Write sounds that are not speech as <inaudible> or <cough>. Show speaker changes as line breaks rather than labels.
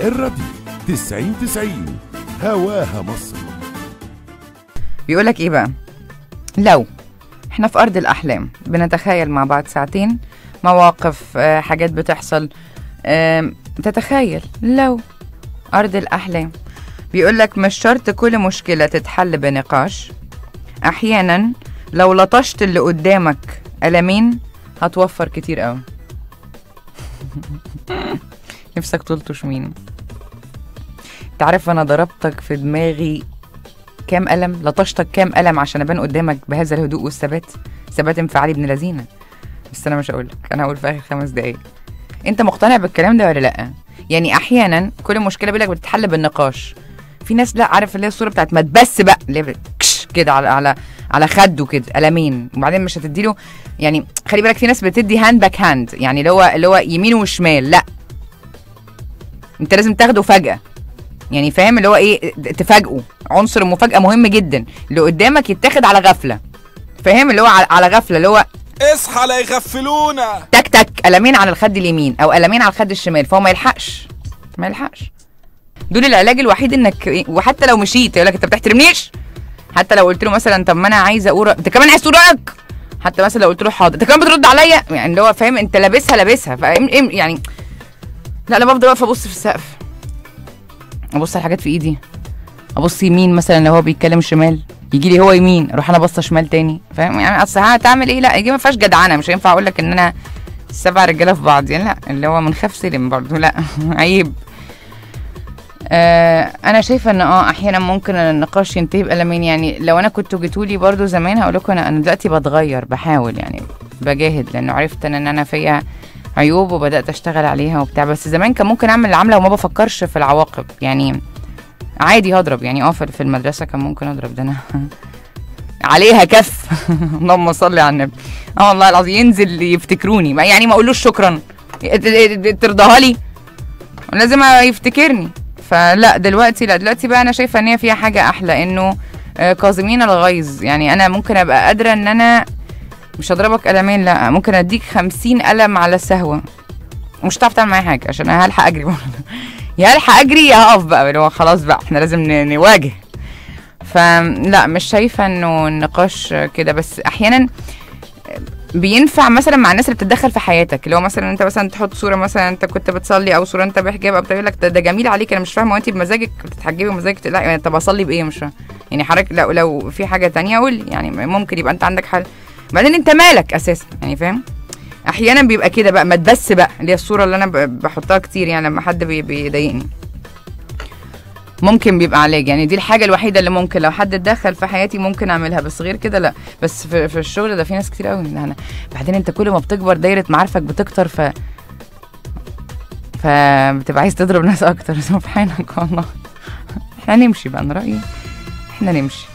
الراديو 90 90 هواها مصر.
بيقولك إيه بقى؟ لو إحنا في أرض الأحلام بنتخيل مع بعض ساعتين مواقف آه، حاجات بتحصل تتخيل لو أرض الأحلام. بيقولك مش شرط كل مشكلة تتحل بنقاش. أحيانا لو لطشت اللي قدامك قلمين هتوفر كتير قوي. <laughs> نفسك تلطش مين تعرف أنا ضربتك في دماغي كام قلم؟ لطشتك كام قلم عشان ابان قدامك بهذا الهدوء والثبات؟ ثبات انفعالي ابن لذينة. بس أنا مش هقول لك أنا هقول في آخر خمس دقايق. أنت مقتنع بالكلام ده ولا لأ؟ يعني أحيانا كل مشكلة بيقول بتتحل بالنقاش. في ناس لأ عارف اللي هي الصورة بتاعت ما تبس بقى اللي هي كده على على على خده كده قلمين. وبعدين مش هتديله يعني خلي بالك في ناس بتدي hand back hand يعني اللي هو اللي هو يمين وشمال لأ. انت لازم تاخده فجأة. يعني فاهم اللي هو إيه تفاجئه. عنصر المفاجأة مهم جدا. اللي قدامك يتاخد على غفلة. فاهم اللي هو على غفلة اللي هو
اصحى لا يغفلونا.
تك تك قلمين على الخد اليمين أو قلمين على الخد الشمال فهو ما يلحقش. ما يلحقش. دول العلاج الوحيد إنك وحتى لو مشيت يقول لك انت بتحترمنيش. حتى لو قلت له مثلا طب ما أنا عايزه أقول أنت كمان عايز تقول حتى مثلا لو قلت له حاضر أنت كمان بترد عليا. يعني اللي هو فاهم أنت لابسها لابسها. يعني لا أنا بفضل واقفة أبص في السقف. أبص على الحاجات في إيدي. أبص يمين مثلا لو هو بيتكلم شمال يجي لي هو يمين أروح أنا باصة شمال تاني. فاهم؟ يعني أصل هتعمل إيه؟ لا يجي ما فيهاش جدعنة. مش هينفع أقول لك إن أنا سبع رجالة في بعض. يعني لا اللي هو منخاف سلم برضه. لا <laughs> عيب. آه أنا شايفة إن آه أحيانا ممكن النقاش ينتهي بقلمين يعني لو أنا كنت جيتولي برضو زمان هقول لكم أنا أنا دلوقتي بتغير بحاول يعني بجاهد لأنه عرفت إن أنا فيها عيوب وبدأت أشتغل عليها وبتاع. بس زمان كان ممكن أعمل العمله وما بفكرش في العواقب يعني عادي هضرب يعني آه في المدرسة كان ممكن أضرب ده أنا <laughs> عليها كف. <laughs> اللهم صل على النبي. آه والله العظيم ينزل يفتكروني. يعني ما أقولوش شكرا. ترضاها لي؟ لازم يفتكرني. فلا دلوقتي لا دلوقتي بقى أنا شايفة إن هي فيها حاجة أحلى إنه آه، كاظمين الغيظ. يعني أنا ممكن أبقى قادرة إن أنا مش هضربك قلمين لا. ممكن أديك خمسين قلم على السهوه ومش هتعرف تعمل معايا حاجة عشان أنا هلحق أجري. يا هلحق أجري يا هقف بقى. اللي هو خلاص بقى إحنا لازم نواجه. فلا مش شايفة إنه النقاش كده. بس أحيانا بينفع مثلا مع الناس اللي بتتدخل في حياتك. اللي هو مثلا أنت مثلا تحط صورة مثلا أنت كنت بتصلي أو صورة أنت بحجاب أو بتقول لك ده, جميل عليك. أنا مش فاهمة وانت بمزاجك بتتحجبي ومزاجك لا يعني طب أصلي بإيه؟ مش فاهمة. يعني حضرتك لو لو في حاجة تانية قول يعني ممكن يبقى أنت عندك حل. بعدين انت مالك أساسا يعني فاهم؟ أحيانا بيبقى كده بقى ما تبس بقى اللي هي الصورة اللي أنا بحطها كتير يعني لما حد بي- بيضايقني. ممكن بيبقى علاج يعني دي الحاجة الوحيدة اللي ممكن لو حد اتدخل في حياتي ممكن أعملها بس غير كده لا. بس في, في الشغل ده في ناس كتير قوي أنا بعدين أنت كل ما بتكبر دايرة معارفك بتكتر ف فبتبقى عايز تضرب ناس أكتر. <laughs> سبحانك والله. إحنا نمشي بقى أنا رأيي إحنا نمشي.